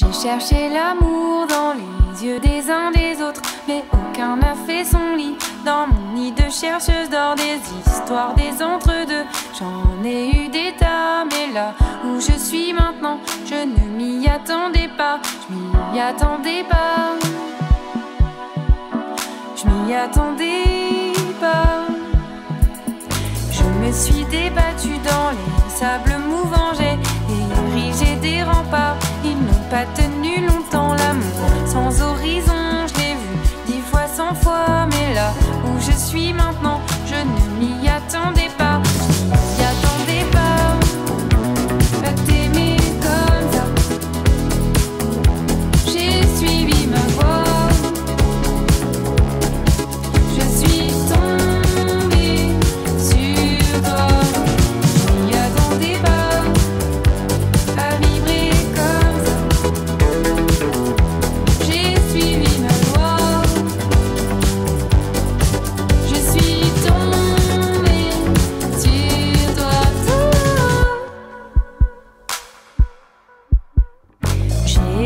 J'ai cherché l'amour dans les yeux des uns des autres, mais aucun n'a fait son lit. Dans mon nid de chercheuse d'or, des histoires des entre-deux. J'en ai eu des tas, mais là où je suis maintenant, je ne m'y attendais pas. Je m'y attendais pas. Je m'y attendais pas. Je me suis débattue dans les sables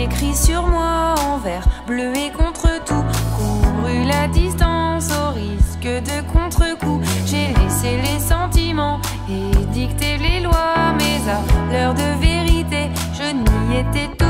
écrit sur moi en vert, bleu et contre tout. Couru la distance au risque de contre-coup. J'ai laissé les sentiments et dicté les lois, mais à l'heure de vérité, je n'y étais pas.